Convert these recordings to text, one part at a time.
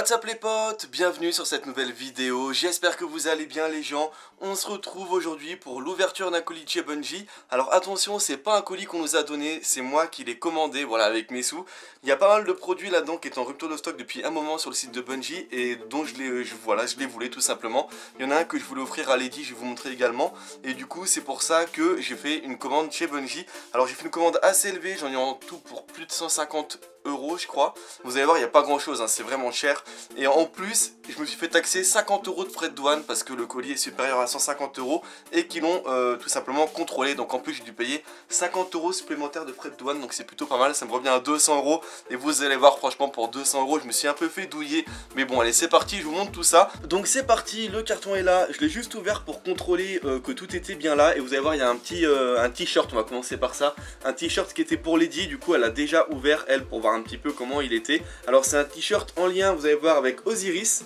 What's up les potes? Bienvenue sur cette nouvelle vidéo, j'espère que vous allez bien les gens. On se retrouve aujourd'hui pour l'ouverture d'un colis chez Bungie. Alors attention, c'est pas un colis qu'on nous a donné, c'est moi qui l'ai commandé, voilà, avec mes sous. Il y a pas mal de produits là-dedans qui est en rupture de stock depuis un moment sur le site de Bungie et dont je les, voilà, je les voulais tout simplement. Il y en a un que je voulais offrir à Lady, je vais vous montrer également. Et du coup, c'est pour ça que j'ai fait une commande chez Bungie. Alors j'ai fait une commande assez élevée, j'en ai en tout pour plus de 150 euros je crois. Vous allez voir, il n'y a pas grand chose, hein, c'est vraiment cher. Et en plus, je me suis fait taxer 50 euros de frais de douane parce que le colis est supérieur à 150 euros et qu'ils l'ont euh, tout simplement contrôlé. Donc en plus, j'ai dû payer 50 euros supplémentaires de frais de douane, donc c'est plutôt pas mal. Ça me revient à 200 euros. Et vous allez voir, franchement, pour 200 euros, je me suis un peu fait douiller. Mais bon, allez, c'est parti, je vous montre tout ça. Donc c'est parti, le carton est là. Je l'ai juste ouvert pour contrôler euh, que tout était bien là. Et vous allez voir, il y a un petit euh, un t-shirt, on va commencer par ça. Un t-shirt qui était pour Lady, du coup, elle a déjà ouvert, elle, pour voir un petit peu comment il était. Alors c'est un t-shirt en lien, vous allez voir, avec Osiris.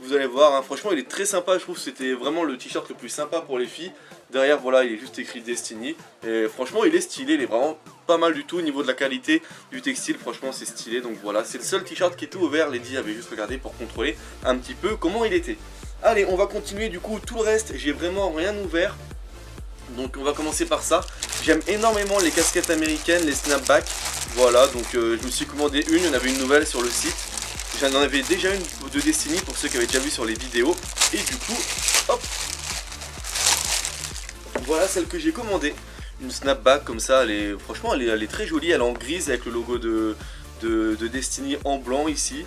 Vous allez voir, hein, franchement il est très sympa, je trouve que c'était vraiment le t-shirt le plus sympa pour les filles. Derrière voilà il est juste écrit Destiny et franchement il est stylé, il est vraiment pas mal du tout au niveau de la qualité du textile, franchement c'est stylé donc voilà c'est le seul t-shirt qui était ouvert, Lady avait juste regardé pour contrôler un petit peu comment il était. Allez on va continuer du coup tout le reste j'ai vraiment rien ouvert donc on va commencer par ça. J'aime énormément les casquettes américaines, les snapbacks. Voilà, donc euh, je me suis commandé une, il y en avait une nouvelle sur le site. J'en avais déjà une de Destiny pour ceux qui avaient déjà vu sur les vidéos. Et du coup, hop Voilà celle que j'ai commandée. Une snapback comme ça, franchement elle est, très jolie, elle est en grise avec le logo de Destiny en blanc ici.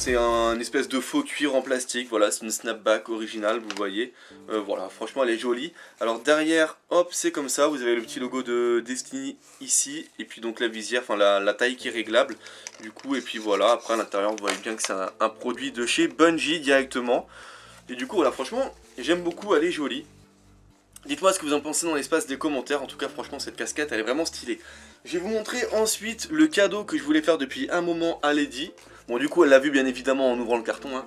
C'est un espèce de faux cuir en plastique, voilà, c'est une snapback originale, vous voyez. Euh, voilà, franchement, elle est jolie. Alors derrière, hop, c'est comme ça, vous avez le petit logo de Destiny ici, et puis donc la visière, enfin la, taille qui est réglable. Du coup, et puis voilà, après à l'intérieur, vous voyez bien que c'est un, produit de chez Bungie directement. Et du coup, voilà, franchement, j'aime beaucoup, elle est jolie. Dites-moi ce que vous en pensez dans l'espace des commentaires, en tout cas, franchement, cette casquette, elle est vraiment stylée. Je vais vous montrer ensuite le cadeau que je voulais faire depuis un moment à Lady. Bon, du coup, elle l'a vu bien évidemment en ouvrant le carton. Hein.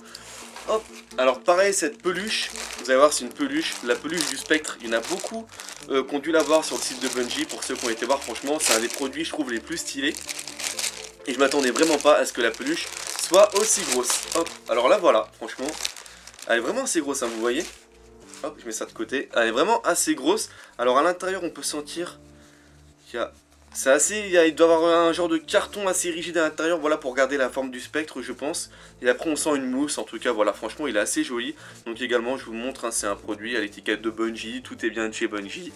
Hop, alors pareil, cette peluche, vous allez voir, c'est une peluche, la peluche du spectre. Il y en a beaucoup euh, qui ont dû la voir sur le site de Bungie. Pour ceux qui ont été voir, franchement, c'est un des produits, je trouve, les plus stylés. Et je m'attendais vraiment pas à ce que la peluche soit aussi grosse. Hop, alors là, voilà, franchement, elle est vraiment assez grosse, hein, vous voyez. Hop, je mets ça de côté. Elle est vraiment assez grosse. Alors à l'intérieur, on peut sentir qu'il y a c'est assez, il doit avoir un genre de carton assez rigide à l'intérieur, voilà, pour garder la forme du spectre, je pense. Et après, on sent une mousse, en tout cas, voilà, franchement, il est assez joli. Donc également, je vous montre, hein, c'est un produit à l'étiquette de Bungie, tout est bien de chez Bungie.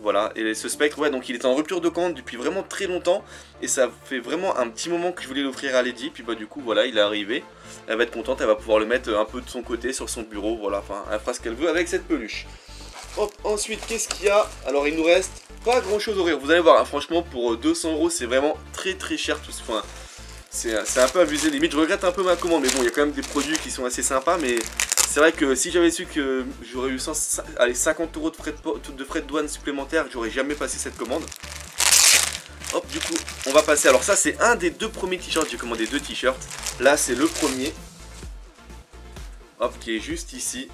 Voilà, et ce spectre, ouais, donc il est en rupture de commande depuis vraiment très longtemps. Et ça fait vraiment un petit moment que je voulais l'offrir à Lady, puis bah du coup, voilà, il est arrivé. Elle va être contente, elle va pouvoir le mettre un peu de son côté, sur son bureau, voilà, enfin, elle fera ce qu'elle veut avec cette peluche. Hop, ensuite, qu'est-ce qu'il y a? Alors, il nous reste pas grand chose au rire. Vous allez voir, hein, franchement, pour 200 euh, euros, c'est vraiment très très cher tout ce point. C'est un peu abusé, limite. Je regrette un peu ma commande, mais bon, il y a quand même des produits qui sont assez sympas. Mais c'est vrai que si j'avais su que j'aurais eu 50 euros de frais de, frais de douane supplémentaires, j'aurais jamais passé cette commande. Hop, du coup, on va passer. Alors, ça, c'est un des deux premiers t-shirts. J'ai commandé deux t-shirts. Là, c'est le premier. Hop, qui est juste ici.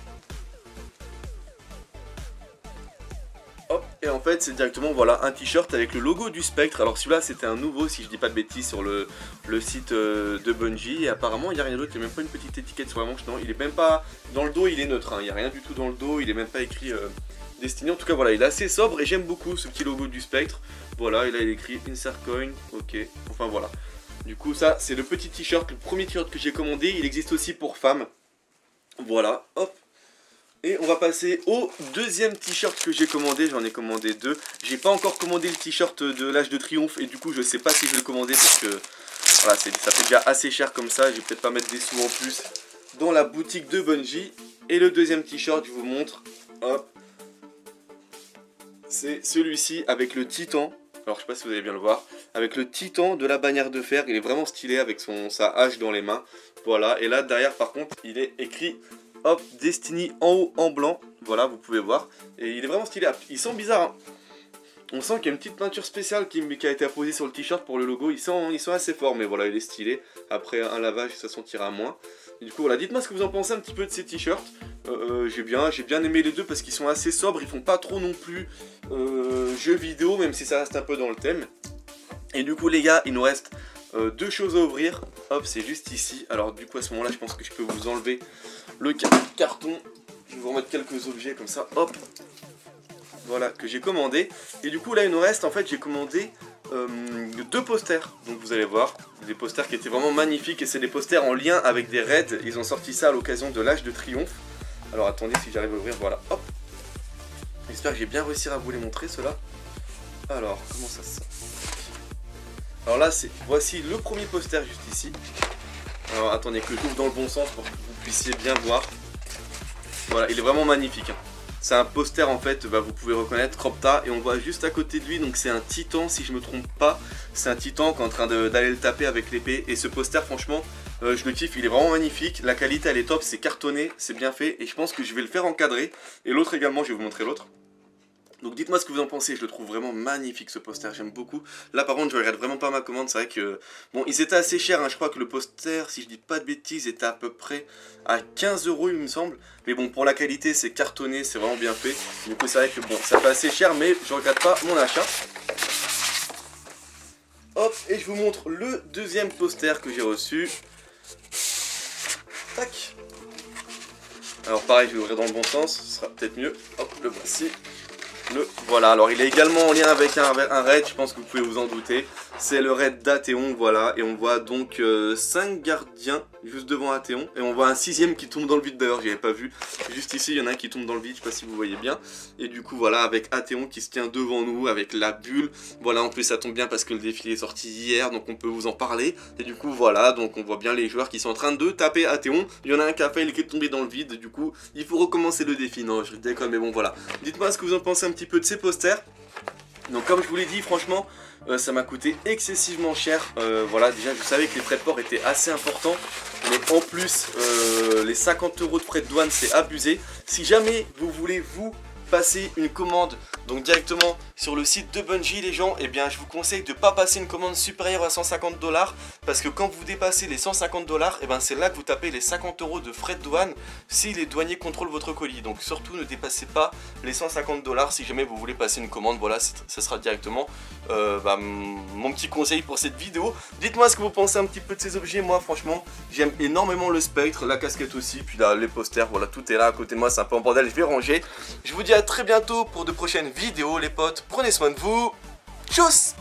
Et en fait, c'est directement voilà un t-shirt avec le logo du Spectre. Alors celui-là, c'était un nouveau, si je dis pas de bêtises, sur le, le site euh, de Bungie. Et apparemment, il n'y a rien d'autre. Il n'y a même pas une petite étiquette sur la manche. Non, il est même pas dans le dos. Il est neutre. Hein. Il n'y a rien du tout dans le dos. Il est même pas écrit euh, Destiny. En tout cas, voilà, il est assez sobre et j'aime beaucoup ce petit logo du Spectre. Voilà, et là, il est écrit Insert Coin. Ok. Enfin voilà. Du coup, ça, c'est le petit t-shirt, le premier t-shirt que j'ai commandé. Il existe aussi pour femmes. Voilà, hop, et on va passer au deuxième t-shirt que j'ai commandé, j'en ai commandé deux. J'ai pas encore commandé le t-shirt de l'âge de triomphe et du coup je sais pas si je vais le commander parce que voilà, ça fait déjà assez cher comme ça. Je vais peut-être pas mettre des sous en plus dans la boutique de Bungie. Et le deuxième t-shirt, je vous montre, hop, c'est celui-ci avec le titan. Alors je sais pas si vous allez bien le voir, avec le titan de la bannière de fer. Il est vraiment stylé avec son, sa hache dans les mains. Voilà, et là derrière par contre il est écrit Hop, Destiny en haut en blanc. Voilà, vous pouvez voir. Et il est vraiment stylé. Ils sont bizarres. Hein. On sent qu'il y a une petite peinture spéciale qui, a été apposée sur le t-shirt pour le logo. Ils sont, assez forts, mais voilà, il est stylé. Après un lavage, ça sentira moins. du coup, voilà, dites-moi ce que vous en pensez un petit peu de ces t-shirts. Euh, euh, j'ai bien, bien aimé les deux parce qu'ils sont assez sobres. Ils font pas trop non plus euh, jeux vidéo, même si ça reste un peu dans le thème. Et du coup, les gars, il nous reste euh, deux choses à ouvrir. C'est juste ici. Alors du coup à ce moment-là, je pense que je peux vous enlever le carton. Je vais vous remettre quelques objets comme ça. Hop. Voilà, que j'ai commandé. Et du coup là, il nous reste, en fait, j'ai commandé euh, deux posters. Donc vous allez voir, des posters qui étaient vraiment magnifiques. Et c'est des posters en lien avec des raids. Ils ont sorti ça à l'occasion de l'âge de triomphe. Alors attendez si j'arrive à ouvrir, voilà, hop. J'espère que j'ai bien réussi à vous les montrer, cela. Alors, comment ça se Alors là, voici le premier poster juste ici. Alors attendez que j'ouvre dans le bon sens pour que vous puissiez bien voir. Voilà, il est vraiment magnifique. Hein. C'est un poster en fait, bah, vous pouvez reconnaître Cropta et on voit juste à côté de lui, donc c'est un titan si je me trompe pas. C'est un titan qui est en train d'aller le taper avec l'épée et ce poster franchement, euh, je le kiffe, il est vraiment magnifique. La qualité elle est top, c'est cartonné, c'est bien fait et je pense que je vais le faire encadrer. Et l'autre également, je vais vous montrer l'autre. Donc dites-moi ce que vous en pensez, je le trouve vraiment magnifique ce poster, j'aime beaucoup. Là par contre je regrette vraiment pas ma commande, c'est vrai que... Bon, ils étaient assez chers, hein. je crois que le poster, si je dis pas de bêtises, était à peu près à 15 euros il me semble. Mais bon, pour la qualité c'est cartonné, c'est vraiment bien fait. Du coup c'est vrai que bon, ça fait assez cher, mais je regrette pas mon achat. Hop, et je vous montre le deuxième poster que j'ai reçu. Tac alors pareil, je vais ouvrir dans le bon sens, ce sera peut-être mieux. Hop, le voici. Voilà, alors il est également en lien avec un, un raid, je pense que vous pouvez vous en douter. C'est le raid d'Athéon, voilà, et on voit donc 5 euh, gardiens juste devant Athéon, et on voit un sixième qui tombe dans le vide d'ailleurs, j'y avais pas vu. Juste ici, il y en a un qui tombe dans le vide, je sais pas si vous voyez bien. Et du coup, voilà, avec Athéon qui se tient devant nous, avec la bulle. Voilà, en plus ça tombe bien parce que le défilé est sorti hier, donc on peut vous en parler. Et du coup, voilà, donc on voit bien les joueurs qui sont en train de taper Athéon. Il y en a un qui a failli qui est tombé dans le vide, du coup, il faut recommencer le défi. Non, je déconne, mais bon, voilà. Dites-moi ce que vous en pensez un petit peu de ces posters. Donc comme je vous l'ai dit, franchement, euh, ça m'a coûté excessivement cher. Euh, voilà, déjà je savais que les frais de port étaient assez importants. Mais en plus, euh, les 50 euros de frais de douane, c'est abusé. Si jamais vous voulez vous passer une commande donc directement sur le site de Bungie les gens et eh bien je vous conseille de pas passer une commande supérieure à 150 dollars parce que quand vous dépassez les 150 dollars et eh ben c'est là que vous tapez les 50 euros de frais de douane si les douaniers contrôlent votre colis. Donc surtout ne dépassez pas les 150 dollars si jamais vous voulez passer une commande. Voilà ça sera directement euh, bah, mon petit conseil pour cette vidéo. Dites moi ce que vous pensez un petit peu de ces objets. Moi franchement j'aime énormément le spectre la casquette aussi puis là les posters voilà tout est là à côté de moi c'est un peu en bordel je vais ranger. Je vous dis à très bientôt pour de prochaines vidéos les potes. Prenez soin de vous. Tchuss